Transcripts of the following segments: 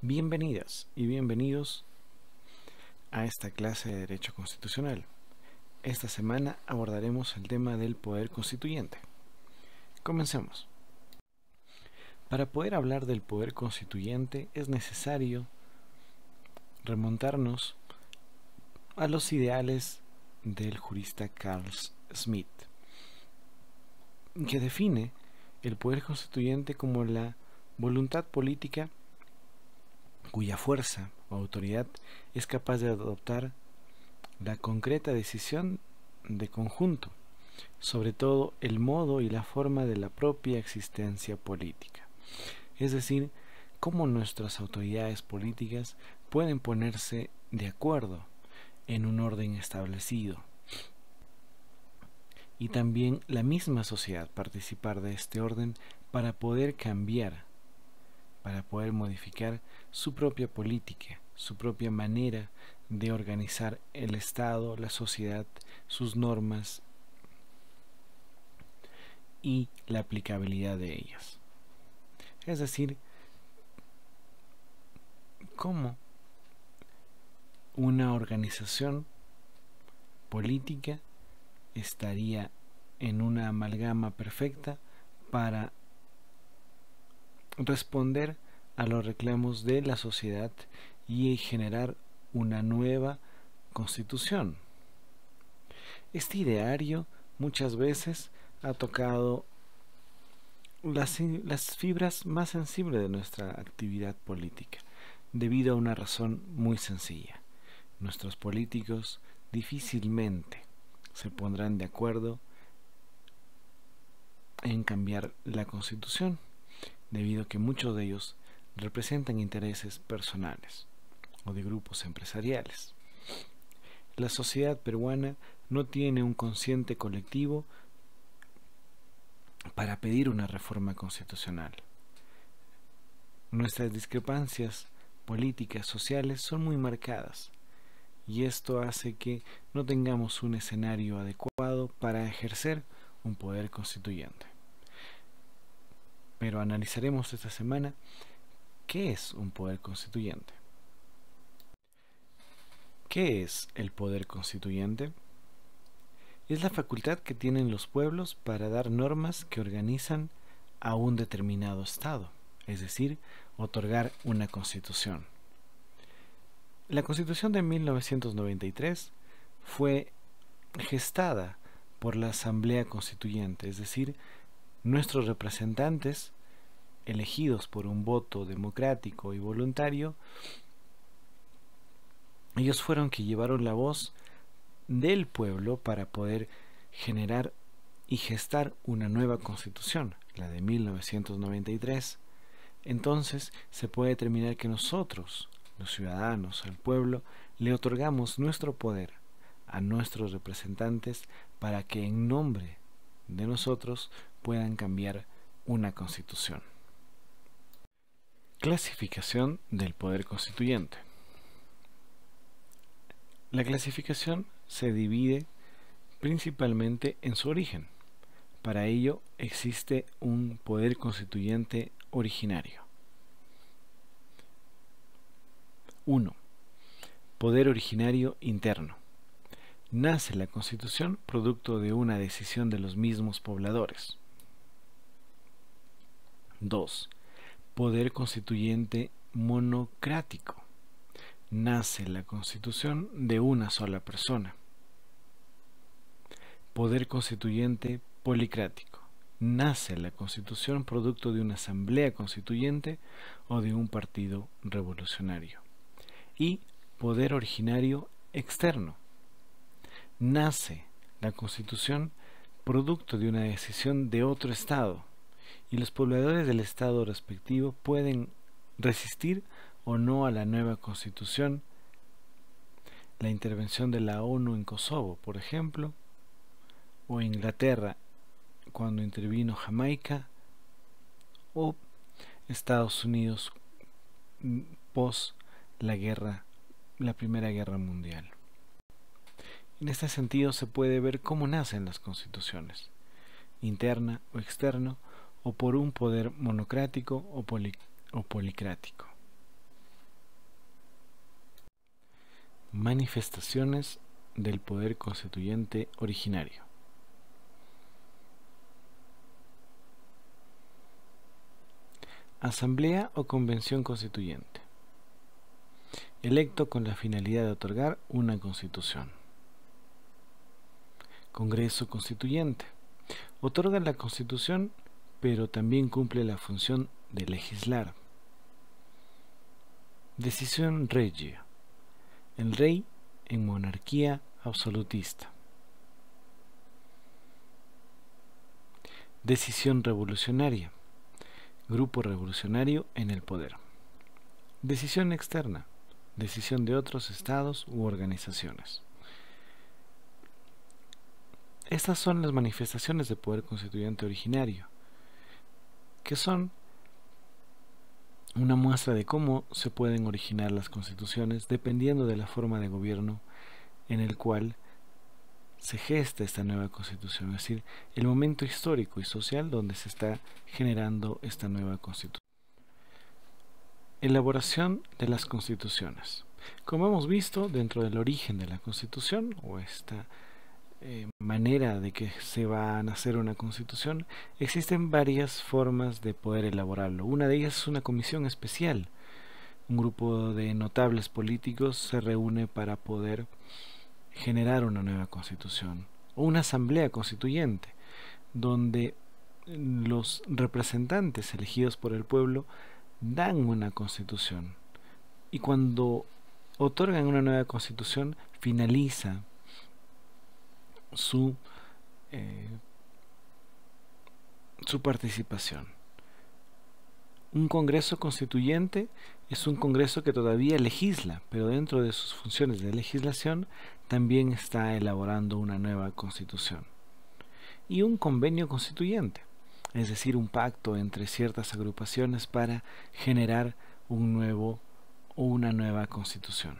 Bienvenidas y bienvenidos a esta clase de Derecho Constitucional. Esta semana abordaremos el tema del poder constituyente. Comencemos. Para poder hablar del poder constituyente es necesario remontarnos a los ideales del jurista Carl Smith, que define el poder constituyente como la voluntad política cuya fuerza o autoridad es capaz de adoptar la concreta decisión de conjunto, sobre todo el modo y la forma de la propia existencia política. Es decir, cómo nuestras autoridades políticas pueden ponerse de acuerdo en un orden establecido. Y también la misma sociedad participar de este orden para poder cambiar, para poder modificar su propia política, su propia manera de organizar el Estado, la sociedad, sus normas y la aplicabilidad de ellas. Es decir, cómo una organización política estaría en una amalgama perfecta para responder a los reclamos de la sociedad y generar una nueva constitución. Este ideario muchas veces ha tocado las, las, fibras más sensibles de nuestra actividad política, debido a una razón muy sencilla nuestros políticos difícilmente se pondrán de acuerdo en cambiar la constitución, debido a que muchos de ellos representan intereses personales o de grupos empresariales. La sociedad peruana no tiene un consciente colectivo para pedir una reforma constitucional. Nuestras discrepancias políticas sociales son muy marcadas y esto hace que no tengamos un escenario adecuado para ejercer un poder constituyente. Pero analizaremos esta semana qué es un poder constituyente. ¿Qué es el poder constituyente? Es la facultad que tienen los pueblos para dar normas que organizan a un determinado Estado, es decir, otorgar una constitución. La Constitución de 1993 fue gestada por la Asamblea Constituyente, es decir, nuestros representantes, elegidos por un voto democrático y voluntario, ellos fueron que llevaron la voz del pueblo para poder generar y gestar una nueva constitución, la de 1993. Entonces se puede determinar que nosotros, los ciudadanos, al pueblo, le otorgamos nuestro poder a nuestros representantes para que en nombre de nosotros puedan cambiar una constitución. Clasificación del poder constituyente. La clasificación se divide principalmente en su origen. Para ello existe un poder constituyente originario. 1. Poder originario interno. Nace la Constitución producto de una decisión de los mismos pobladores. 2. Poder constituyente monocrático. Nace la Constitución de una sola persona. Poder constituyente policrático. Nace la Constitución producto de una asamblea constituyente o de un partido revolucionario y poder originario externo. Nace la Constitución producto de una decisión de otro Estado y los pobladores del Estado respectivo pueden resistir o no a la nueva Constitución, la intervención de la ONU en Kosovo, por ejemplo, o Inglaterra cuando intervino Jamaica, o Estados Unidos post la guerra, la Primera Guerra Mundial. En este sentido se puede ver cómo nacen las constituciones, interna o externo, o por un poder monocrático o, o policrático. Manifestaciones del poder constituyente originario. Asamblea o Convención Constituyente. Electo con la finalidad de otorgar una constitución. Congreso Constituyente. Otorga la constitución, pero también cumple la función de legislar. Decisión regia. El rey en monarquía absolutista. Decisión revolucionaria. Grupo revolucionario en el poder. Decisión externa. Decisión de otros estados u organizaciones. Estas son las manifestaciones de poder constituyente originario, que son una muestra de cómo se pueden originar las constituciones dependiendo de la forma de gobierno en el cual se gesta esta nueva constitución, es decir, el momento histórico y social donde se está generando esta nueva constitución. Elaboración de las constituciones. Como hemos visto, dentro del origen de la constitución, o esta eh, manera de que se va a nacer una constitución, existen varias formas de poder elaborarlo. Una de ellas es una comisión especial. Un grupo de notables políticos se reúne para poder generar una nueva constitución o una asamblea constituyente donde los representantes elegidos por el pueblo dan una constitución y cuando otorgan una nueva constitución finaliza su eh, su participación un congreso constituyente es un congreso que todavía legisla pero dentro de sus funciones de legislación también está elaborando una nueva constitución. Y un convenio constituyente, es decir, un pacto entre ciertas agrupaciones para generar un nuevo o una nueva constitución.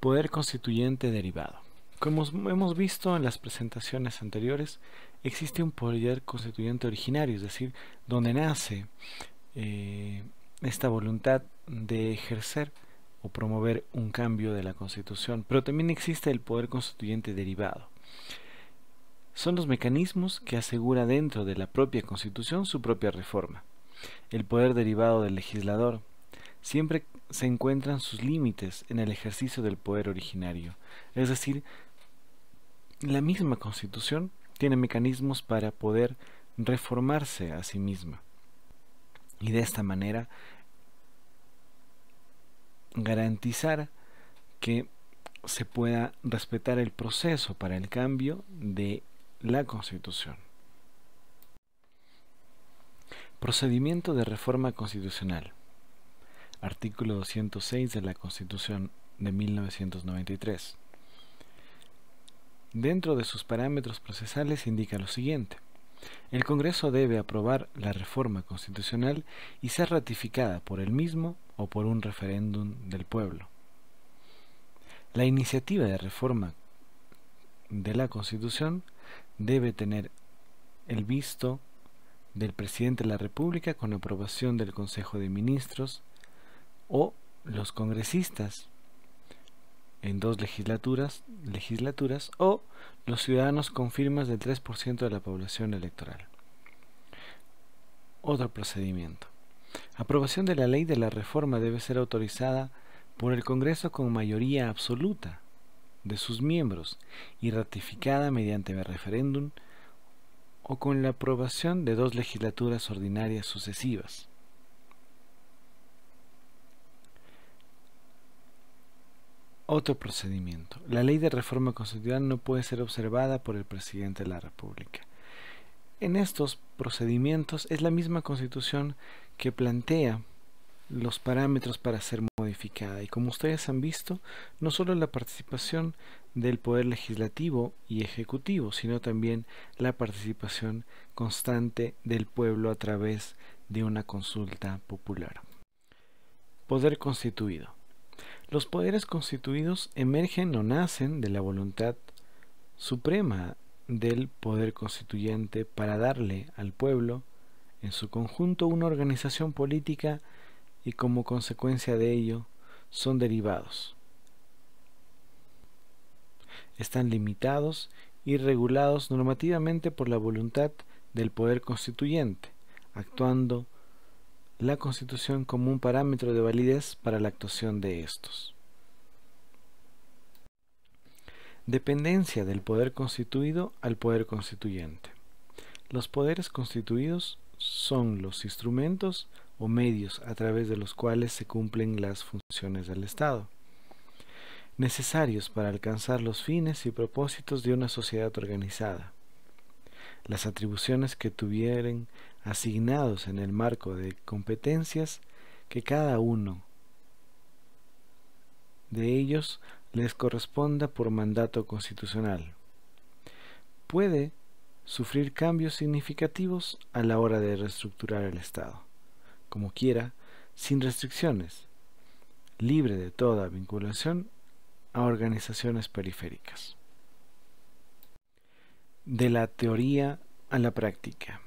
Poder constituyente derivado. Como hemos visto en las presentaciones anteriores, existe un poder constituyente originario, es decir, donde nace eh, esta voluntad de ejercer o promover un cambio de la Constitución, pero también existe el poder constituyente derivado. Son los mecanismos que asegura dentro de la propia Constitución su propia reforma. El poder derivado del legislador siempre se encuentran sus límites en el ejercicio del poder originario, es decir, la misma Constitución tiene mecanismos para poder reformarse a sí misma. Y de esta manera garantizar que se pueda respetar el proceso para el cambio de la Constitución. Procedimiento de reforma constitucional. Artículo 206 de la Constitución de 1993. Dentro de sus parámetros procesales indica lo siguiente. El Congreso debe aprobar la reforma constitucional y ser ratificada por el mismo o por un referéndum del pueblo. La iniciativa de reforma de la Constitución debe tener el visto del presidente de la República con aprobación del Consejo de Ministros o los congresistas en dos legislaturas, legislaturas o los ciudadanos con firmas del 3% de la población electoral. Otro procedimiento. Aprobación de la ley de la reforma debe ser autorizada por el Congreso con mayoría absoluta de sus miembros y ratificada mediante referéndum o con la aprobación de dos legislaturas ordinarias sucesivas. Otro procedimiento. La ley de reforma constitucional no puede ser observada por el presidente de la República. En estos procedimientos es la misma constitución que plantea los parámetros para ser modificada y como ustedes han visto, no solo la participación del poder legislativo y ejecutivo, sino también la participación constante del pueblo a través de una consulta popular. Poder constituido. Los poderes constituidos emergen o nacen de la voluntad suprema del poder constituyente para darle al pueblo en su conjunto una organización política y como consecuencia de ello son derivados, están limitados y regulados normativamente por la voluntad del poder constituyente, actuando la Constitución como un parámetro de validez para la actuación de estos. Dependencia del poder constituido al poder constituyente. Los poderes constituidos son los instrumentos o medios a través de los cuales se cumplen las funciones del Estado, necesarios para alcanzar los fines y propósitos de una sociedad organizada. Las atribuciones que tuvieren asignados en el marco de competencias que cada uno de ellos les corresponda por mandato constitucional. Puede sufrir cambios significativos a la hora de reestructurar el Estado, como quiera, sin restricciones, libre de toda vinculación a organizaciones periféricas. De la teoría a la práctica.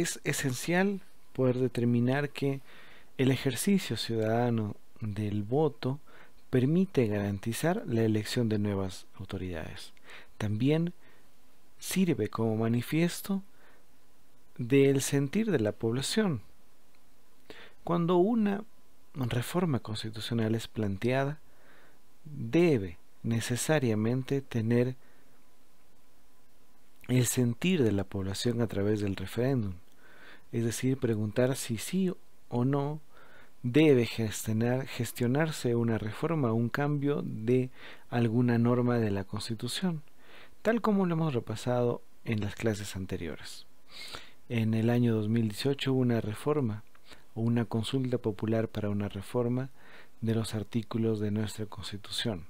Es esencial poder determinar que el ejercicio ciudadano del voto permite garantizar la elección de nuevas autoridades. También sirve como manifiesto del sentir de la población. Cuando una reforma constitucional es planteada, debe necesariamente tener el sentir de la población a través del referéndum, es decir, preguntar si sí o no debe gestionar, gestionarse una reforma un cambio de alguna norma de la Constitución tal como lo hemos repasado en las clases anteriores. En el año 2018 hubo una reforma o una consulta popular para una reforma de los artículos de nuestra Constitución.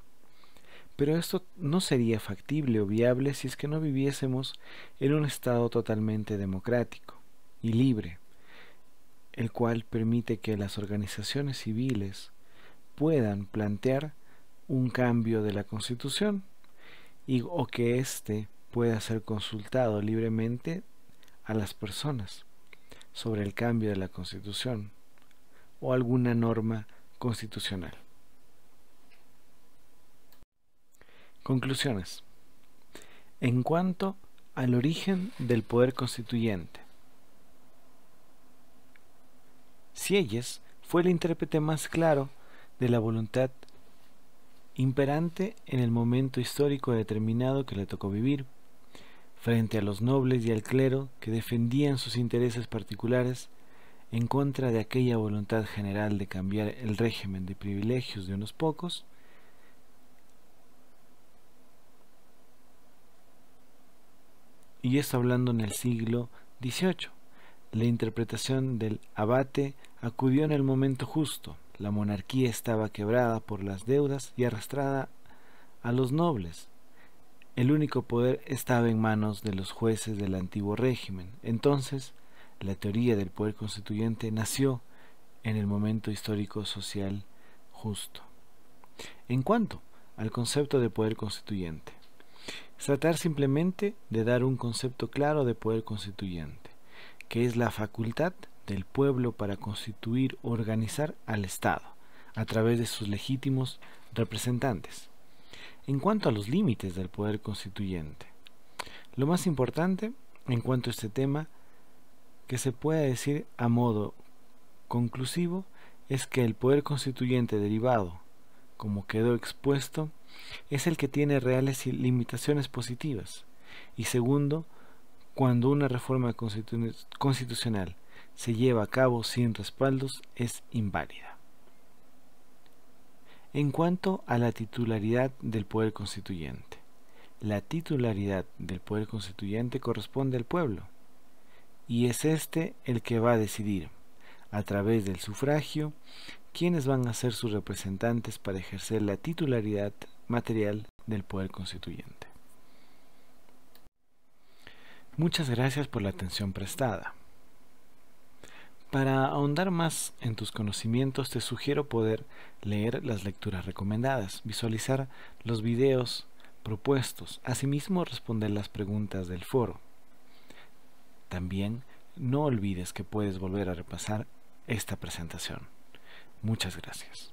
Pero esto no sería factible o viable si es que no viviésemos en un Estado totalmente democrático y libre, el cual permite que las organizaciones civiles puedan plantear un cambio de la Constitución y, o que éste pueda ser consultado libremente a las personas sobre el cambio de la Constitución o alguna norma constitucional. Conclusiones. En cuanto al origen del poder constituyente. Fue el intérprete más claro de la voluntad imperante en el momento histórico determinado que le tocó vivir, frente a los nobles y al clero que defendían sus intereses particulares en contra de aquella voluntad general de cambiar el régimen de privilegios de unos pocos, y esto hablando en el siglo XVIII. La interpretación del abate acudió en el momento justo, la monarquía estaba quebrada por las deudas y arrastrada a los nobles. El único poder estaba en manos de los jueces del antiguo régimen. Entonces, la teoría del poder constituyente nació en el momento histórico social justo. En cuanto al concepto de poder constituyente, tratar simplemente de dar un concepto claro de poder constituyente, que es la facultad del pueblo para constituir organizar al Estado, a través de sus legítimos representantes. En cuanto a los límites del poder constituyente, lo más importante en cuanto a este tema que se pueda decir a modo conclusivo es que el poder constituyente derivado, como quedó expuesto, es el que tiene reales limitaciones positivas. Y segundo, cuando una reforma constitucional se lleva a cabo sin respaldos es inválida. En cuanto a la titularidad del poder constituyente, la titularidad del poder constituyente corresponde al pueblo, y es éste el que va a decidir, a través del sufragio, quiénes van a ser sus representantes para ejercer la titularidad material del poder constituyente. Muchas gracias por la atención prestada. Para ahondar más en tus conocimientos te sugiero poder leer las lecturas recomendadas, visualizar los videos propuestos, asimismo responder las preguntas del foro. También no olvides que puedes volver a repasar esta presentación. Muchas gracias.